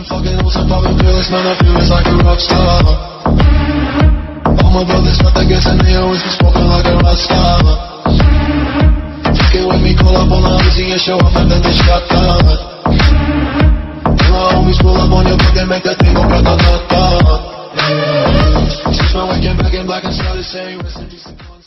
and fucking hoes and popping pills, man, I feel it's like a rock star. All my brothers got that gas and they always be smoking like a rock star. Fucking with me, call up on the Uzi and show up and then they shot down. And my homies pull up on your block and make that thing go grata-ta-ta. Since my waking back in black and started saying, rest in peace.